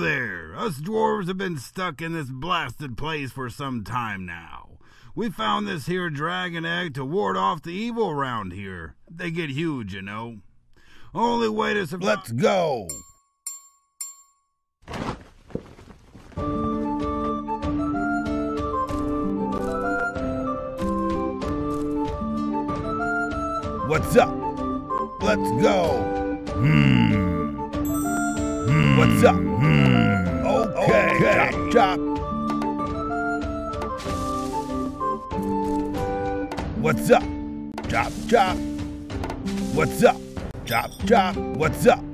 There. Us dwarves have been stuck in this blasted place for some time now. We found this here dragon egg to ward off the evil around here. They get huge, you know. Only way to survive. Let's go. What's up? Let's go. Hmm. What's up? Hmm. Okay. okay. Chop, chop. What's up? Chop, chop. What's up? Chop, chop. What's up?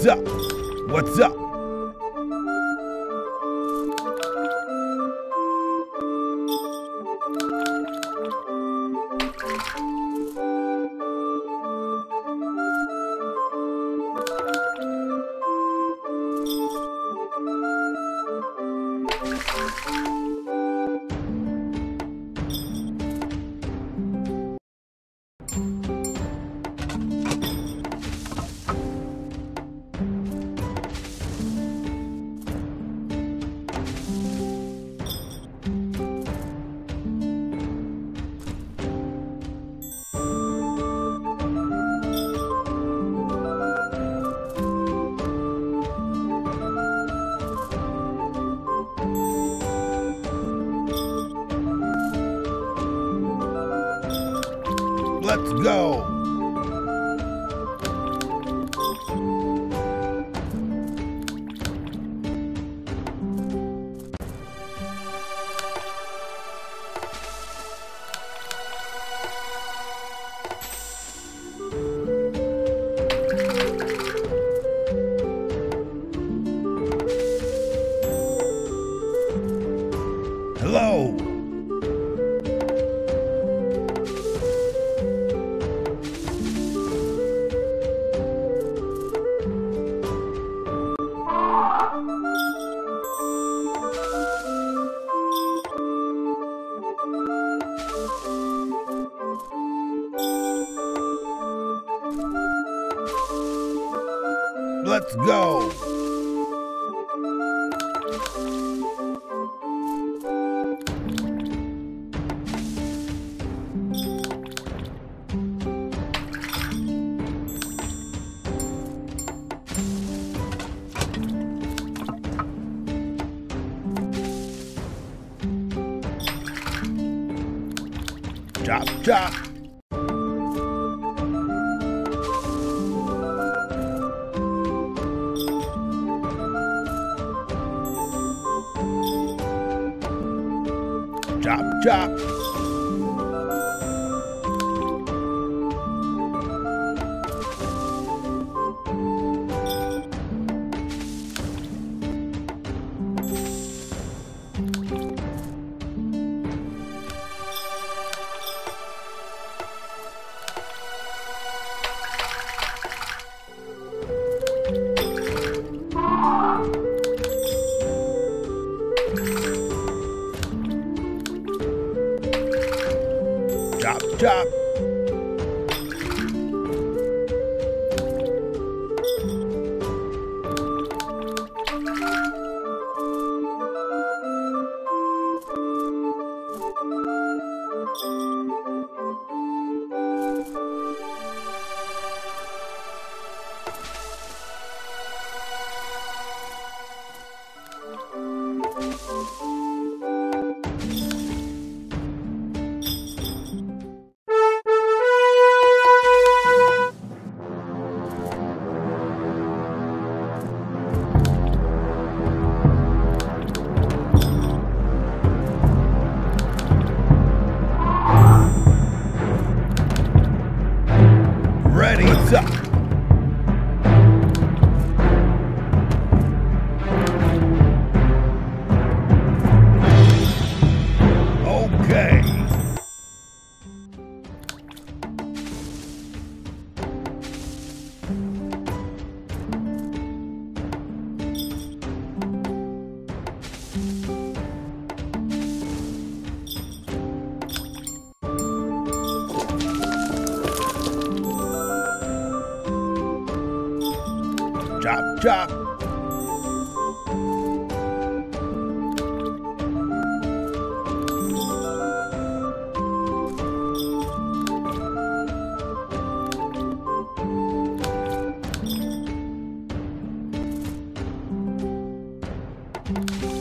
What's up? What's Chop, chop. Okay. Okay.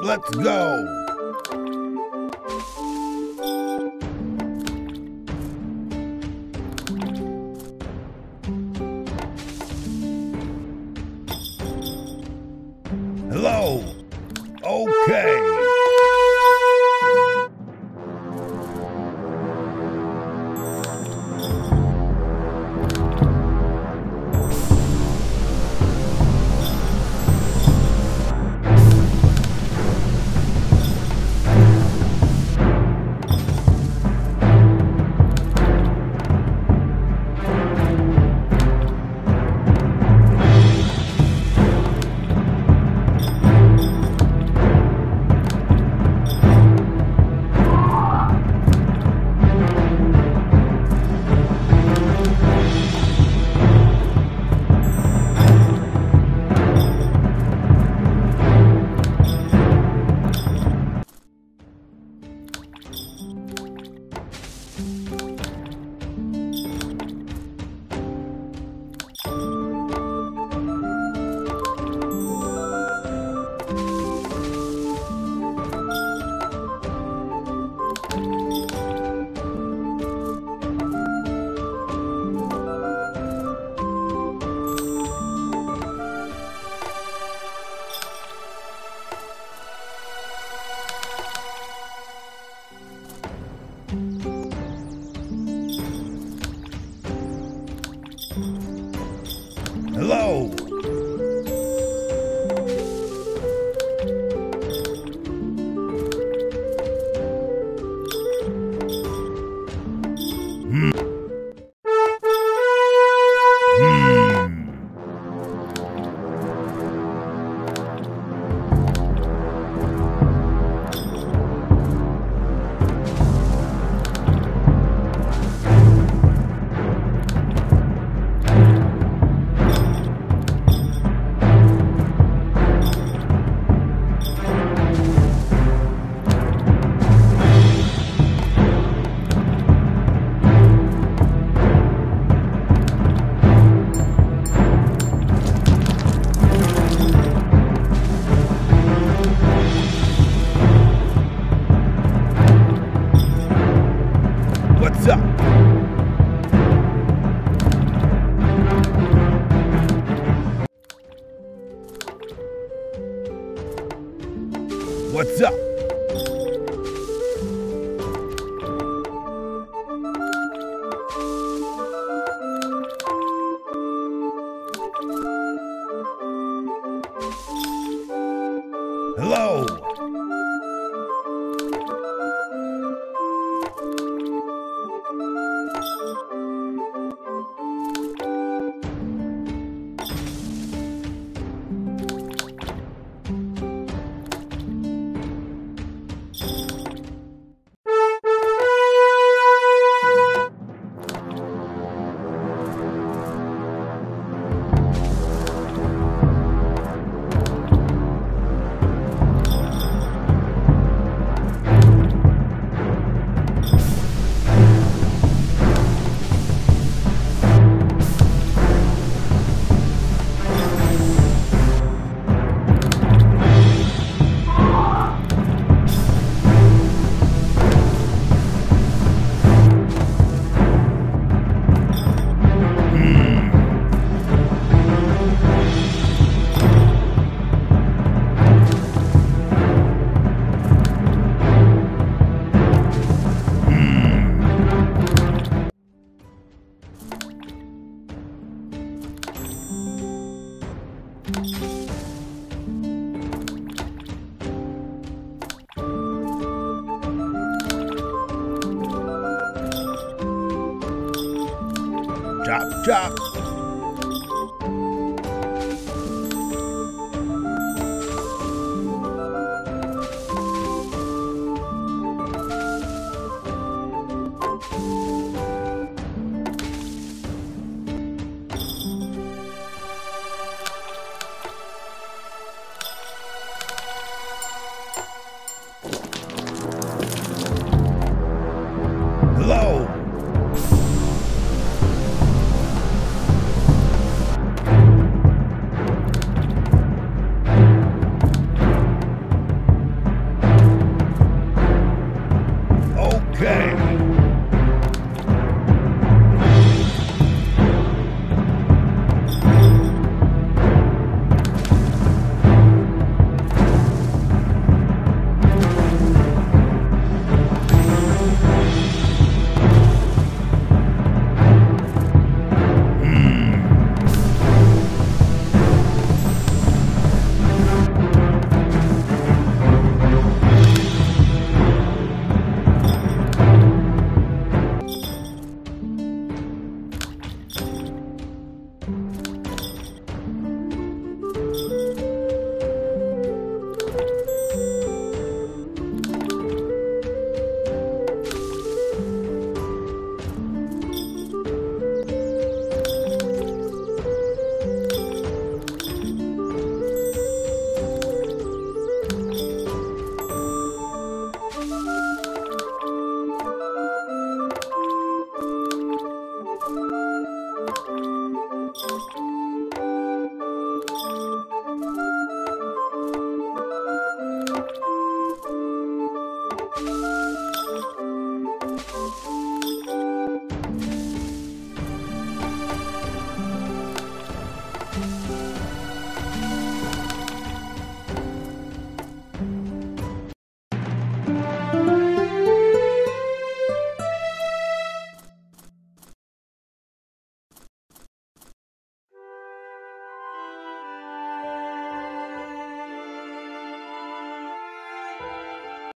Let's go. What's up?